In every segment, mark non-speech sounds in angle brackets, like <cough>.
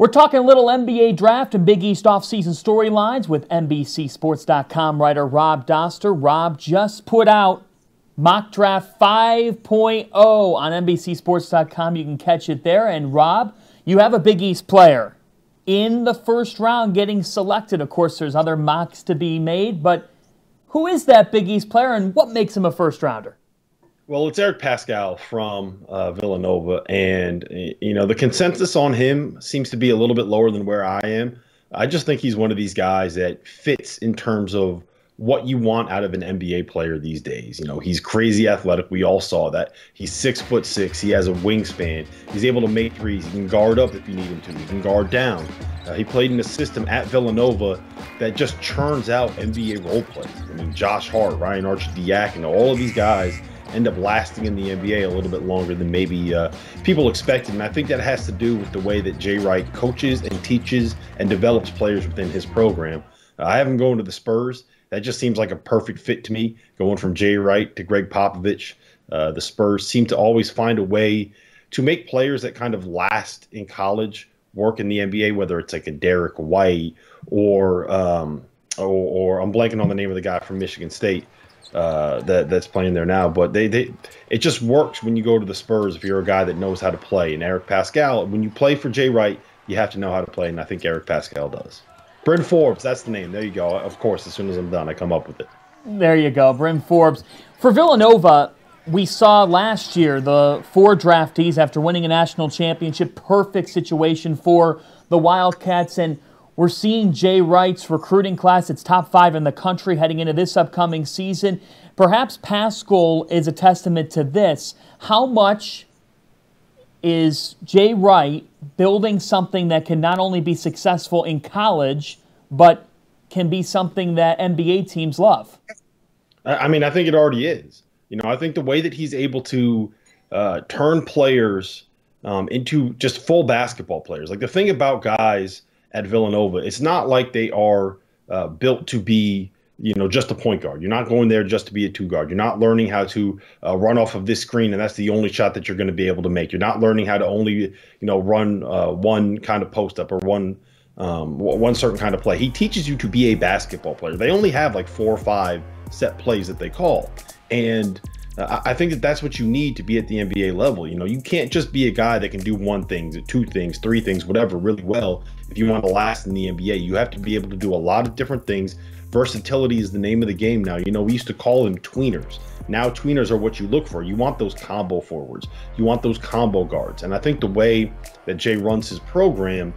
We're talking a little NBA draft and Big East offseason storylines with NBCSports.com writer Rob Dauster. Rob just put out mock draft 5.0 on NBCSports.com. You can catch it there. And Rob, you have a Big East player in the first round getting selected. Of course, there's other mocks to be made, but who is that Big East player and what makes him a first rounder? Well, it's Eric Paschall from uh, Villanova, and you know the consensus on him seems to be a little bit lower than where I am. I just think he's one of these guys that fits in terms of what you want out of an NBA player these days. You know, he's crazy athletic. We all saw that. He's six foot six. He has a wingspan. He's able to make threes. He can guard up if you need him to. He can guard down. Uh, he played in a system at Villanova that just churns out NBA role players. I mean, Josh Hart, Ryan Arcidiacono, all of these guys end up lasting in the NBA a little bit longer than maybe uh, people expected. And I think that has to do with the way that Jay Wright coaches and teaches and develops players within his program. I have him going to the Spurs. That just seems like a perfect fit to me, going from Jay Wright to Gregg Popovich. Uh, the Spurs seem to always find a way to make players that kind of last in college work in the NBA, whether it's like a Derrick White or, um, or, or I'm blanking on the name of the guy from Michigan State uh, that that's playing there now. But they, they it just works when you go to the Spurs if you're a guy that knows how to play. And Eric Paschall, when you play for Jay Wright, you have to know how to play, and I think Eric Paschall does. Bryn Forbes, that's the name. There you go. Of course, as soon as I'm done, I come up with it. There you go, Bryn Forbes. For Villanova, we saw last year the four draftees after winning a national championship. Perfect situation for the Wildcats and we're seeing Jay Wright's recruiting class. It's top five in the country heading into this upcoming season. Perhaps Paschall is a testament to this. How much is Jay Wright building something that can not only be successful in college, but can be something that NBA teams love? I mean, I think it already is. You know, I think the way that he's able to uh, turn players um, into just full basketball players. Like the thing about guys at Villanova. It's not like they are uh, built to be you know just a point guard. You're not going there just to be a two guard. You're not learning how to uh, run off of this screen and that's the only shot that you're going to be able to make. You're not learning how to only you know run uh, one kind of post up or one um, one certain kind of play. He teaches you to be a basketball player. They only have like four or five set plays that they call, and I think that that's what you need to be at the NBA level. You know, you can't just be a guy that can do one thing, two things, three things, whatever, really well. If you want to last in the NBA, you have to be able to do a lot of different things. Versatility is the name of the game now. You know, we used to call them tweeners. Now, tweeners are what you look for. You want those combo forwards, you want those combo guards. And I think the way that Jay runs his program,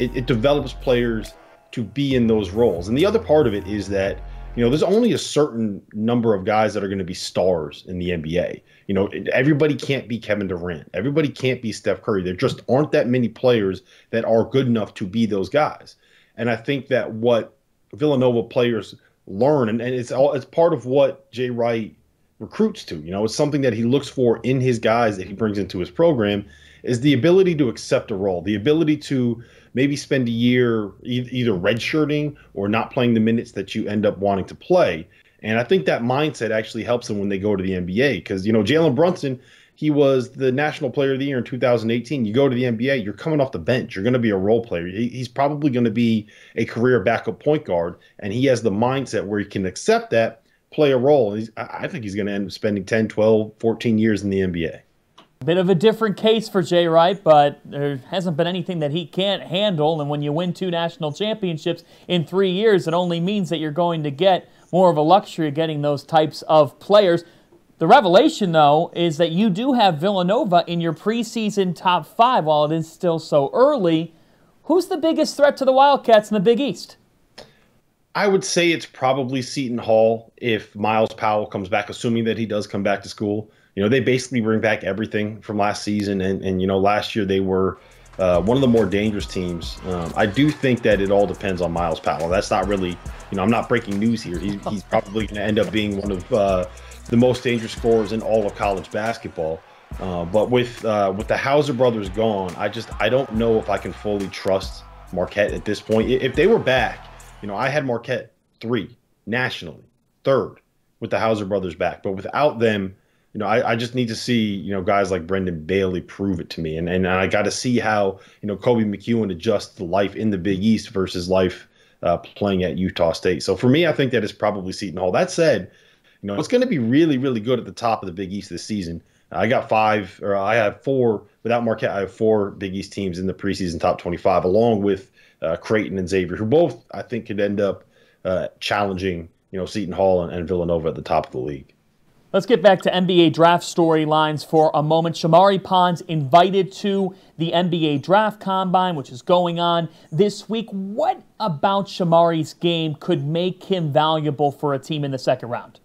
it, it develops players to be in those roles. And the other part of it is that you know, there's only a certain number of guys that are going to be stars in the NBA. You know, everybody can't be Kevin Durant. Everybody can't be Steph Curry. There just aren't that many players that are good enough to be those guys. And I think that what Villanova players learn, and, and it's all it's part of what Jay Wright recruits to. You know, it's something that he looks for in his guys that he brings into his program is the ability to accept a role, the ability to maybe spend a year e- either redshirting or not playing the minutes that you end up wanting to play. And I think that mindset actually helps them when they go to the NBA because, you know, Jalen Brunson, he was the National Player of the Year in 2018. You go to the NBA, you're coming off the bench. You're going to be a role player. He's probably going to be a career backup point guard. And he has the mindset where he can accept that, play a role. I think he's going to end up spending 10, 12, 14 years in the NBA. Bit of a different case for Jay Wright, but there hasn't been anything that he can't handle. And when you win two national championships in three years, it only means that you're going to get more of a luxury of getting those types of players. The revelation, though, is that you do have Villanova in your preseason top five while it is still so early. Who's the biggest threat to the Wildcats in the Big East? I would say it's probably Seton Hall if Myles Powell comes back, assuming that he does come back to school you know, they basically bring back everything from last season. And, and you know, last year they were uh, one of the more dangerous teams. Um, I do think that it all depends on Myles Powell. That's not really, you know, I'm not breaking news here. He's, he's probably going to end up being one of uh, the most dangerous scorers in all of college basketball. Uh, but with uh, with the Hauser brothers gone, I just I don't know if I can fully trust Marquette at this point. If they were back, you know, I had Marquette three nationally, third with the Hauser brothers back. But without them, you know, I, I just need to see, you know, guys like Brendan Bailey prove it to me. And, and I got to see how, you know, Koby McEwen adjusts to life in the Big East versus life uh, playing at Utah State. So for me, I think that is probably Seton Hall. That said, you know, it's going to be really, really good at the top of the Big East this season. I got five, or I have four, without Marquette, I have four Big East teams in the preseason top 25, along with uh, Creighton and Xavier, who both, I think, could end up uh, challenging, you know, Seton Hall and, and Villanova at the top of the league. Let's get back to NBA draft storylines for a moment. Shamorie Ponds invited to the NBA draft combine, which is going on this week. What about Shamorie's game could make him valuable for a team in the second round?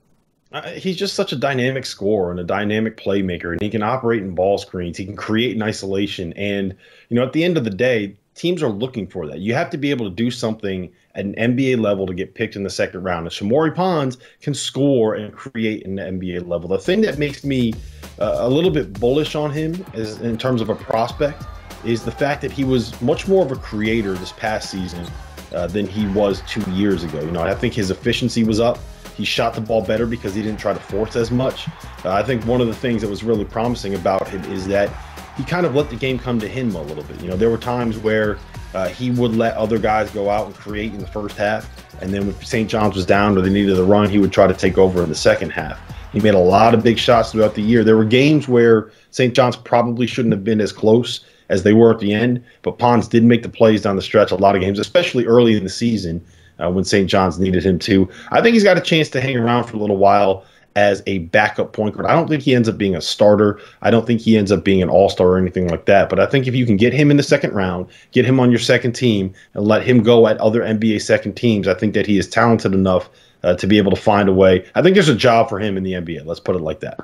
Uh, he's just such a dynamic scorer and a dynamic playmaker, and he can operate in ball screens. He can create in isolation. And, you know, at the end of the day, teams are looking for that. You have to be able to do something at an NBA level to get picked in the second round. And Shamorie Ponds can score and create the NBA level. The thing that makes me uh, a little bit bullish on him is in terms of a prospect is the fact that he was much more of a creator this past season uh, than he was two years ago. You know, I think his efficiency was up. He shot the ball better because he didn't try to force as much. Uh, I think one of the things that was really promising about him is that he kind of let the game come to him a little bit. You know, there were times where uh, he would let other guys go out and create in the first half, and then when St. John's was down or they needed a run, he would try to take over in the second half. He made a lot of big shots throughout the year. There were games where St. John's probably shouldn't have been as close as they were at the end, but Ponds did make the plays down the stretch a lot of games, especially early in the season uh, when St. John's needed him to. I think he's got a chance to hang around for a little while as a backup point guard. I don't think he ends up being a starter. I don't think he ends up being an all star or anything like that. But I think if you can get him in the second round, get him on your second team, and let him go at other NBA second teams, I think that he is talented enough uh, to be able to find a way. I think there's a job for him in the NBA. Let's put it like that.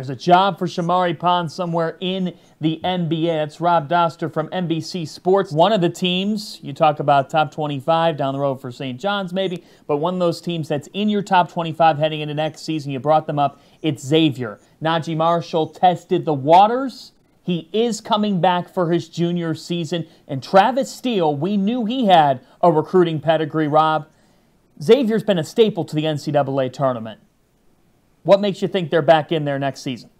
There's a job for Shamorie Pond somewhere in the NBA. That's Rob Dauster from NBC Sports. One of the teams, you talk about top 25 down the road for St. John's maybe, but one of those teams that's in your top 25 heading into next season, you brought them up, it's Xavier. Naji Marshall tested the waters. He is coming back for his junior season. And Travis Steele, we knew he had a recruiting pedigree, Rob. Xavier's been a staple to the NCAA tournament. What makes you think they're back in there next season?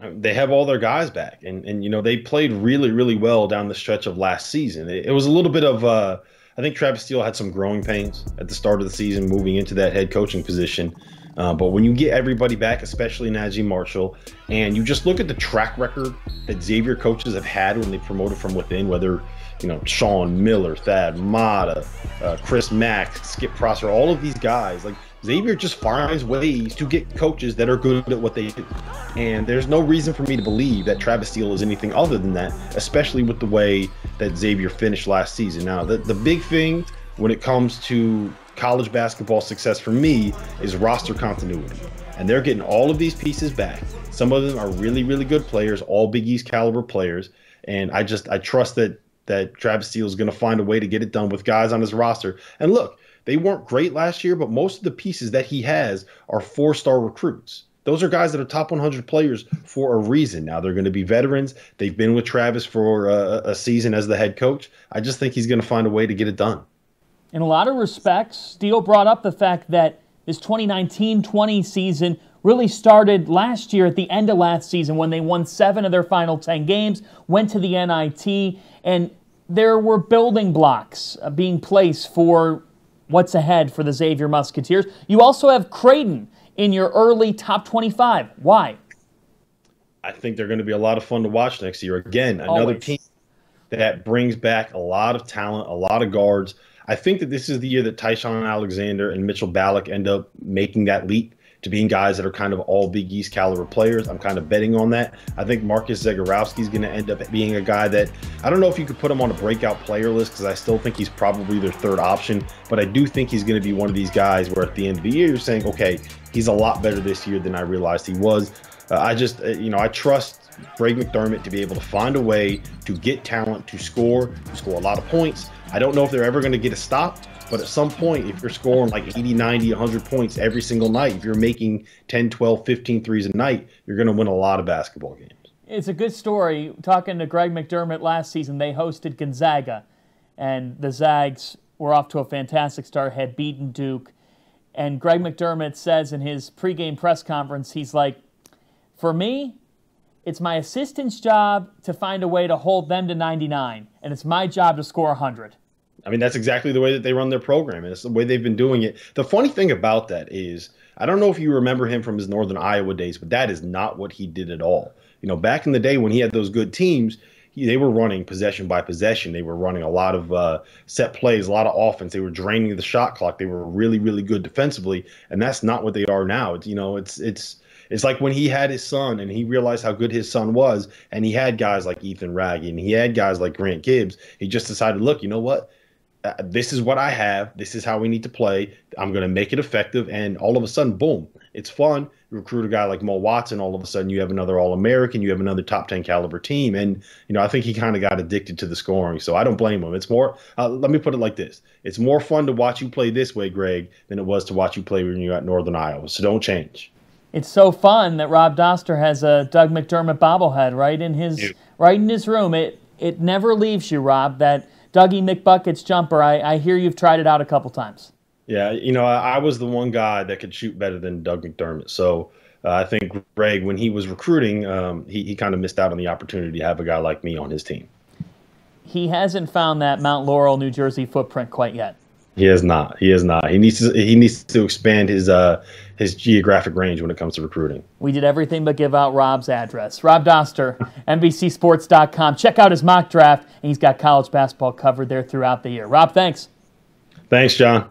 They have all their guys back, and and you know they played really really well down the stretch of last season. It, it was a little bit of uh, I think Travis Steele had some growing pains at the start of the season, moving into that head coaching position. Uh, but when you get everybody back, especially Naji Marshall, and you just look at the track record that Xavier coaches have had when they promoted from within, whether you know Sean Miller, Thad Matta, uh, Chris Mack, Skip Prosser, all of these guys, like Xavier just finds ways to get coaches that are good at what they do. And there's no reason for me to believe that Travis Steele is anything other than that, especially with the way that Xavier finished last season. Now, the, the big thing when it comes to college basketball success for me is roster continuity. And they're getting all of these pieces back. Some of them are really, really good players, all Big East caliber players. And I just I trust that that Travis Steele is going to find a way to get it done with guys on his roster. And look, they weren't great last year, but most of the pieces that he has are four star recruits. Those are guys that are top 100 players for a reason. Now they're going to be veterans. They've been with Travis for a, a season as the head coach. I just think he's going to find a way to get it done. In a lot of respects, Steele brought up the fact that this 2019 20 season really started last year at the end of last season when they won seven of their final 10 games, went to the NIT, and there were building blocks uh, being placed for what's ahead for the Xavier Musketeers. You also have Creighton in your early top 25. Why? I think they're going to be a lot of fun to watch next year. Again, another Always. team that brings back a lot of talent, a lot of guards. I think that this is the year that Ty-Shon Alexander and Mitchell Ballock end up making that leap to being guys that are kind of all Big East caliber players. I'm kind of betting on that. I think Marcus Zegarowski is going to end up being a guy that I don't know if you could put him on a breakout player list because I still think he's probably their third option, but I do think he's going to be one of these guys where at the end of the year you're saying, okay, he's a lot better this year than I realized he was. Uh, I just, uh, you know, I trust Greg McDermott to be able to find a way to get talent to score, score a lot of points. I don't know if they're ever going to get a stop, but at some point, if you're scoring like 80, 90, 100 points every single night, if you're making 10, 12, 15 threes a night, you're going to win a lot of basketball games. It's a good story. Talking to Greg McDermott last season, they hosted Gonzaga, and the Zags were off to a fantastic start, had beaten Duke. And Greg McDermott says in his pregame press conference, he's like, For me, it's my assistant's job to find a way to hold them to 99, and it's my job to score 100. I mean, that's exactly the way that they run their program, and it's the way they've been doing it. The funny thing about that is, I don't know if you remember him from his Northern Iowa days, but that is not what he did at all. You know, back in the day when he had those good teams, he, they were running possession by possession. They were running a lot of uh, set plays, a lot of offense. They were draining the shot clock. They were really, really good defensively, and that's not what they are now. It's, you know, it's it's it's like when he had his son and he realized how good his son was, and he had guys like Ethan Wragge and he had guys like Grant Gibbs. He just decided, look, you know what? Uh, this is what I have. This is how we need to play. I'm going to make it effective. And all of a sudden, boom, it's fun. You recruit a guy like Mo Watson. All of a sudden, you have another All American. You have another top 10 caliber team. And, you know, I think he kind of got addicted to the scoring. So I don't blame him. It's more, uh, let me put it like this it's more fun to watch you play this way, Greg, than it was to watch you play when you're at Northern Iowa. So don't change. It's so fun that Rob Dauster has a Doug McDermott bobblehead right in his right in his room. It it never leaves you, Rob. That Dougie McBuckets jumper. I, I hear you've tried it out a couple times. Yeah, you know, I, I was the one guy that could shoot better than Doug McDermott. So uh, I think Greg, when he was recruiting, um, he, he kind of missed out on the opportunity to have a guy like me on his team. He hasn't found that Mount Laurel, New Jersey footprint quite yet. He has not. He has not. He needs to. He needs to expand his uh, his geographic range when it comes to recruiting. We did everything but give out Rob's address. Rob Dauster, <laughs> NBCSports.com. Check out his mock draft, and he's got college basketball covered there throughout the year. Rob, thanks. Thanks, John.